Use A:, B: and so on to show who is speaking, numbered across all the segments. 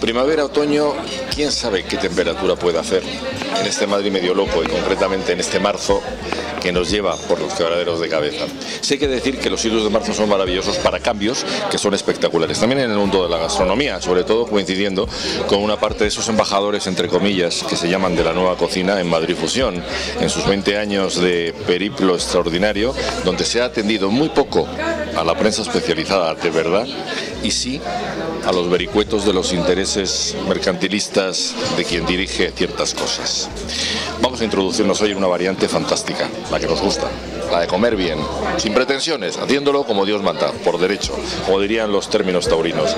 A: Primavera, otoño, quién sabe qué temperatura puede hacer en este Madrid medio loco y concretamente en este marzo que nos lleva por los quebraderos de cabeza. Sé que decir que los hilos de marzo son maravillosos para cambios que son espectaculares. También en el mundo de la gastronomía, sobre todo coincidiendo con una parte de esos embajadores, entre comillas, que se llaman de la nueva cocina en Madrid Fusión, en sus 20 años de periplo extraordinario, donde se ha atendido muy poco a la prensa especializada, de verdad, y sí a los vericuetos de los intereses mercantilistas de quien dirige ciertas cosas. Vamos a introducirnos hoy en una variante fantástica, la que nos gusta, la de comer bien, sin pretensiones, haciéndolo como Dios manda, por derecho, como dirían los términos taurinos.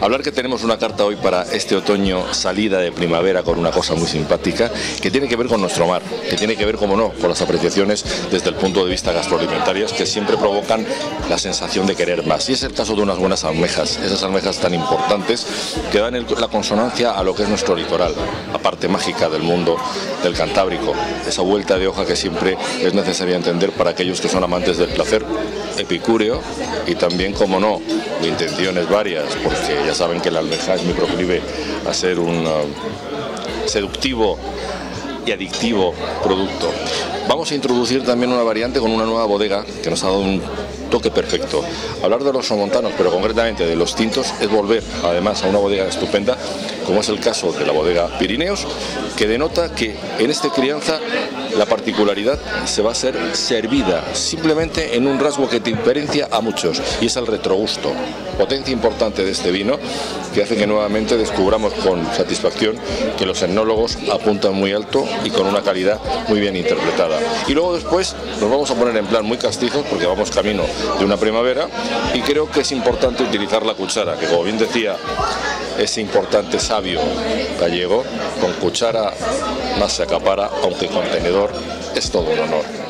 A: Hablar que tenemos una carta hoy para este otoño, salida de primavera con una cosa muy simpática, que tiene que ver con nuestro mar, que tiene que ver, como no, con las apreciaciones desde el punto de vista gastroalimentarias que siempre provocan la sensación de querer más. Y es el caso de unas buenas almejas, esas almejas tan importantes que dan la consonancia a lo que es nuestro litoral, la parte mágica del mundo del Cantábrico, esa vuelta de hoja que siempre es necesaria entender para aquellos que son amantes del placer epicúreo y también, como no, de intenciones varias, porque ya saben que la almeja es muy proclive a ser un uh, seductivo y adictivo producto. Vamos a introducir también una variante con una nueva bodega que nos ha dado un toque perfecto. Hablar de los somontanos, pero concretamente de los tintos, es volver además a una bodega estupenda, como es el caso de la bodega Pirineos, que denota que en este crianza la particularidad se va a ser servida simplemente en un rasgo que te diferencia a muchos y es el retrogusto. Potencia importante de este vino que hace que nuevamente descubramos con satisfacción que los etnólogos apuntan muy alto y con una calidad muy bien interpretada. Y luego después nos vamos a poner en plan muy castizos porque vamos camino de una primavera y creo que es importante utilizar la cuchara, que como bien decía ese importante sabio gallego, con cuchara más se acapara, aunque contenedor es todo un honor.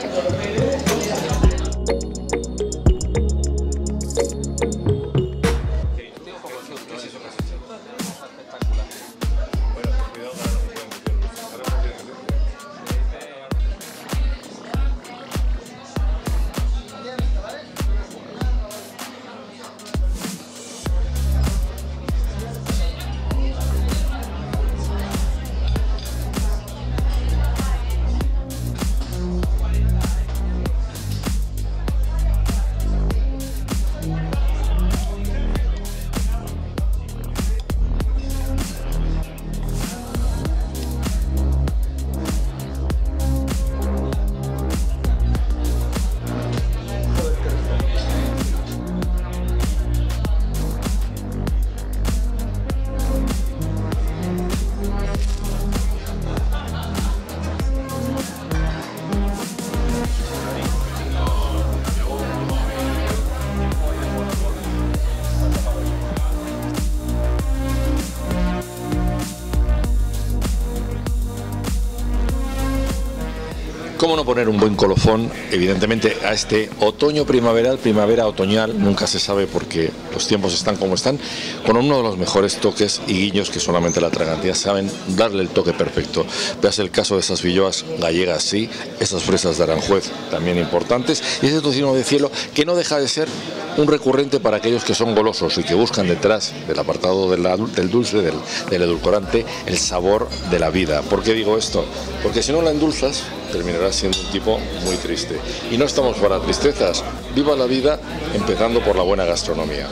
A: ¿Cómo no poner un buen colofón, evidentemente, a este otoño primaveral, primavera otoñal, nunca se sabe porque los tiempos están como están, con uno de los mejores toques y guiños que solamente la tragantía saben darle el toque perfecto. Veas el caso de esas villoas gallegas, sí, esas fresas de Aranjuez también importantes, y ese tocino de cielo que no deja de ser un recurrente para aquellos que son golosos y que buscan detrás del apartado del, dulce, del, del edulcorante, el sabor de la vida. ¿Por qué digo esto? Porque si no la endulzas, terminarás siendo un tipo muy triste. Y no estamos para tristezas. Viva la vida empezando por la buena gastronomía.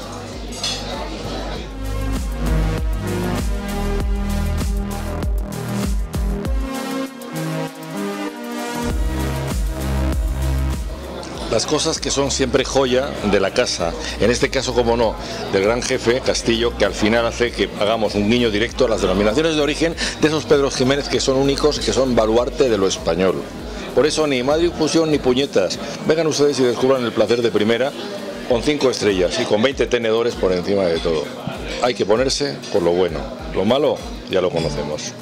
A: Las cosas que son siempre joya de la casa, en este caso como no, del gran jefe Castillo, que al final hace que hagamos un guiño directo a las denominaciones de origen de esos Pedro Jiménez que son únicos, que son baluarte de lo español. Por eso ni Madrid Fusión ni puñetas. Vengan ustedes y descubran el placer de primera con cinco estrellas y con 20 tenedores por encima de todo. Hay que ponerse por lo bueno. Lo malo ya lo conocemos.